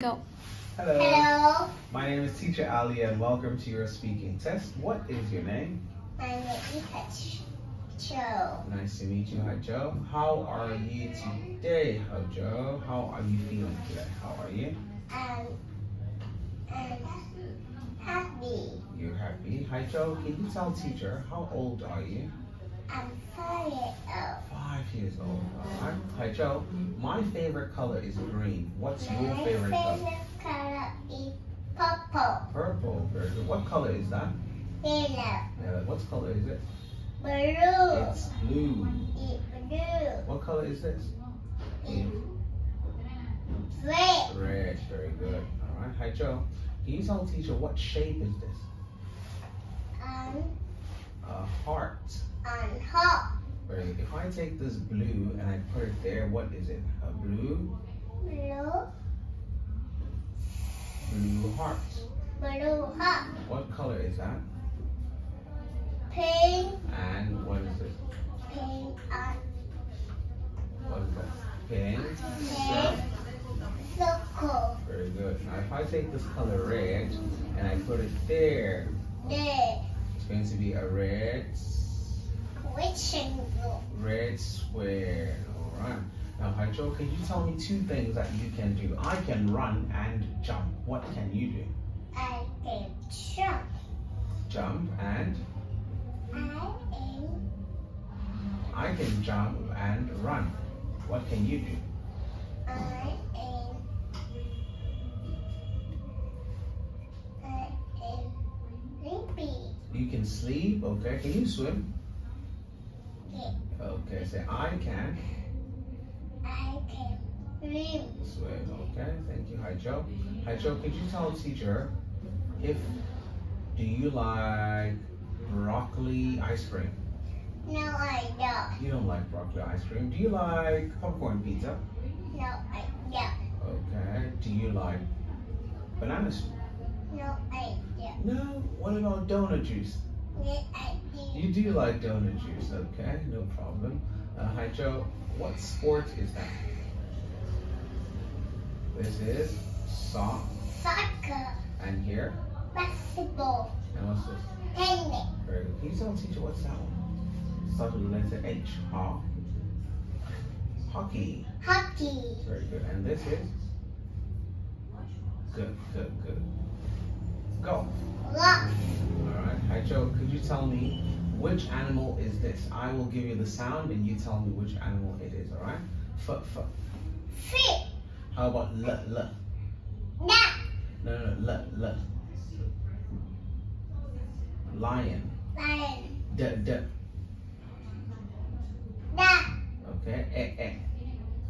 Go. Hello. Hello, My name is Teacher Ali and welcome to your speaking test. What is your name? my name is Cho. Nice to meet you, Hi Joe. How are you today, Hi Joe? How are you feeling today? How are you? Um, and happy. You're happy. Hi Joe, can you tell teacher how old are you? I'm five years old. Five years old. Alright. Hi Joe, my favorite color is green. What's your favorite color? favorite color is purple, Purple. Very good. What color is that? yellow, Yeah, what color is it? blue, It's blue. is blue, What color is this? red, Red, very good. All right. Hi, Joe. Can you tell the teacher what shape is this? um, A heart. and hot, Very good. If I take this blue and I put it there, what is it? A blue, blue heart. blue hot, What color is that? pink, And what is it? pink, and What is that? Pink. pink, circle, Very good. Now, if I take this color red and I put it there, red, it's going to be a red, rectangle, red square. All right. Now, Hi, can you tell me two things that you can do? I can run and jump. What can you do? I can jump. Jump and I can jump and run. What can you do? I. You can sleep. Okay. Can you swim? Yeah. Okay. Say I can I can swim. swim. Okay. Thank you. Hi, Joe. Hi, Joe. Could you tell teacher if do you like broccoli ice cream? No, I don't. You don't like broccoli ice cream. Do you like popcorn pizza? No, I don't. Okay. Do you like bananas? No, I don't. No. What about donut juice? Yes, I do. You do like donut juice, okay? No problem. Uh, hi, Joe. What sport is that? This is soft, Soccer, and here, basketball, and what's this? tennis, Very good. Can you tell teacher what's that one? Start with the letter H. Ho- hockey. hockey, Very good. And this is? Good, good, good. Go. golf, All right. Hi, Joe. Could you tell me which animal is this? I will give you the sound, and you tell me which animal it is. All right. F, f. How about l, l? duck, No, no, no, l, l. Lion. lion, D, d. duck, Okay. E, e.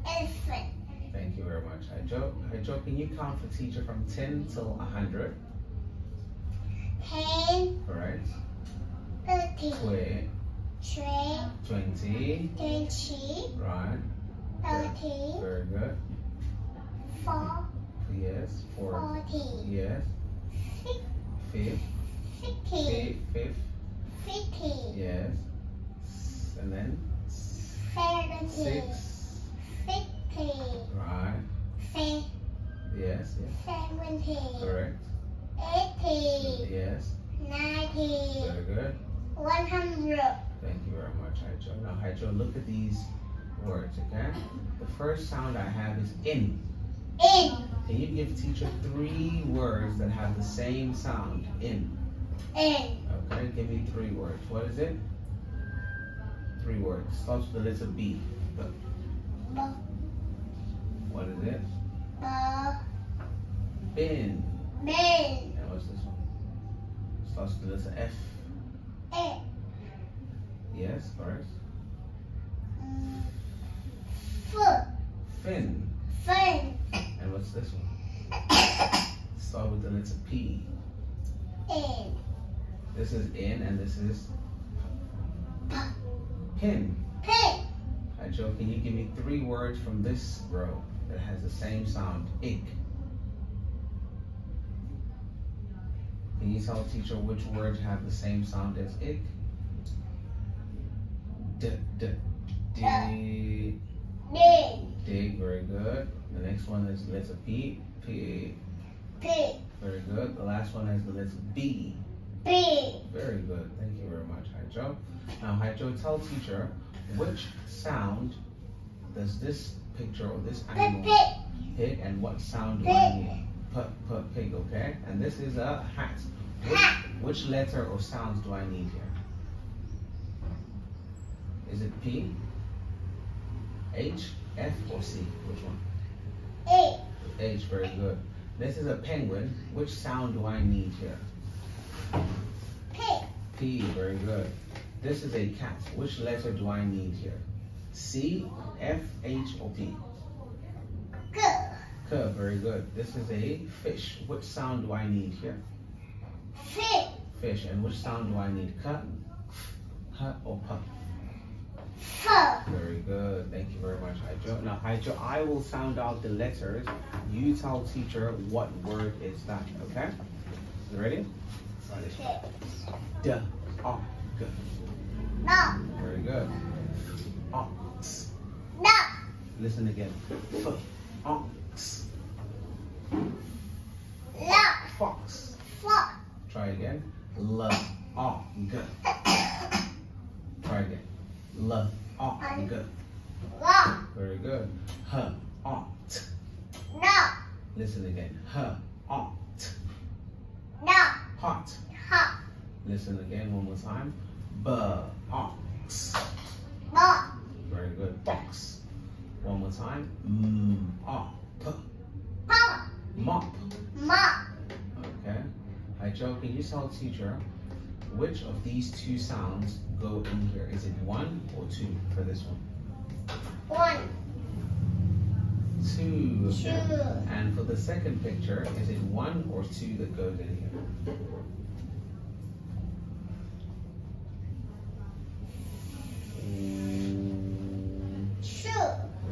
elephant, Thank you very much. Hi, Joe. Hi, Joe. Can you count for teacher from 10 till 100? ten, Correct. thirty, twenty, 20. twenty, Right. thirty, Very good. four, Yes. Four. forty, Yes. six, Fifth. sixty, Fifth. Fifty, Yes. And then seventy, six. sixty, Right. se- Yes. Yes. seventy, Correct. eighty, Yes. ninety, Very good. one hundred. Thank you very much, Hải Châu. Now, Hải Châu, look at these words, okay? The first sound I have is in. In, Can you give teacher three words that have the same sound? In. Okay, give me three words. What is it? Three words. Starts with the letter B. B. What is it? b, Bin. bin, And what's this one? Starts with the letter F. F. Yes, mm, f, Fin. fin, And what's this one? Start with the letter P. This is in and this is pin. pin, Hi Joe, can you give me three words from this row that has the same sound? Ig. Can you tell the teacher which words have the same sound as ig? D, d, d, din, dig, very good. The next one is letter P, P. P. Very good. The last one is the letter B. B. Very good. Thank you very much, Hải Châu. Now, Hải Châu, tell teacher which sound does this picture or this animal P. pig and what sound do I need? P, p, pig, okay? And this is a hat. Which, Hat. which letter or sounds do I need here? Is it P, H, F, or C? Which one? H. H, very good. This is a penguin. Which sound do I need here? P. P, very good. This is a cat. Which letter do I need here? C, F, H, or P? G. K, very good. This is a fish. Which sound do I need here? Fish. Fish. And which sound do I need? K, H, or P? Very good. Thank you very much, Hải Châu. Now, Hải Châu, I will sound out the letters. You tell teacher what word is that, okay? You ready? D, O, G. No. Very good. Ox. No. Listen again. F, ox. Oh. No. Fox. Four. Try again. L, oh, O, G. Try again. L, O, G. One. Very good. H, O, T. No. Listen again. H, O, T. No. Hot. Hot. Listen again one more time. B, ox. No. Very good. Box. One more time. M, O, P. Pop. Mop. Mop. Okay. Hi Joe, can you tell teacher which of these two sounds go in here? Is it one or two for this one? One. Two. And for the second picture, is it one or two that goes in here? Two.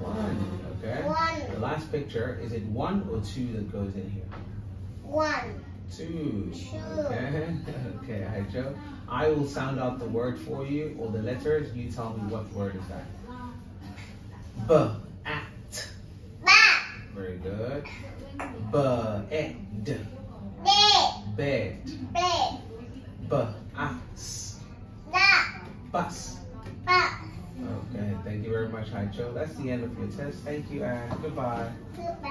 One. Okay. The last picture, is it one or two that goes in here? One. Two. Two. Okay. okay, Joe. I will sound out the word for you or the letters. You tell me what word is that. B at. Bat. Very good. Bed. Bed. Bed. Bed. B as. Da. Bus. Bat. Okay, thank you very much, Hi Joe. That's the end of your test. Thank you and goodbye. Goodbye.